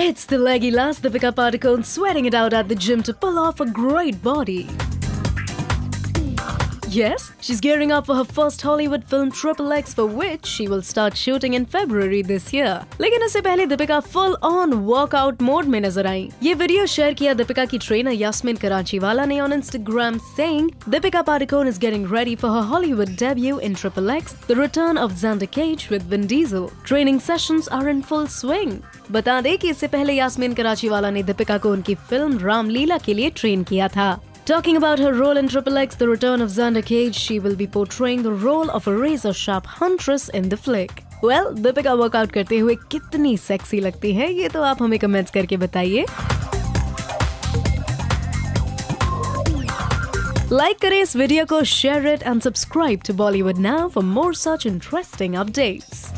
It's the leggy last the pickup Deepika Padukone sweating it out at the gym to pull off a great body. Yes, she's gearing up for her first Hollywood film Triple X for which she will start shooting in February this year. लेकिन इससे पहले Deepika full on workout mode में नजर आई ये video share किया दीपिका की trainer Yasmin Karachiwala ने on Instagram saying Deepika Padukone is getting ready for her Hollywood debut in Triple X, the return of Xander Cage with Vin Diesel. Training sessions are in full swing. बता दें कि इससे पहले Yasmin Karachiwala ने दीपिका को उनकी film Ramlila के लिए ट्रेन किया था Talking about her role in Triple X, The Return of Xander Cage, she will be portraying the role of a razor-sharp huntress in the flick. Well, Deepika workout करते हुए कितनी सेक्सी लगती है ये तो आप हमें कमेंट्स करके बताइए लाइक करें इस वीडियो को share it and subscribe to Bollywood now for more such interesting updates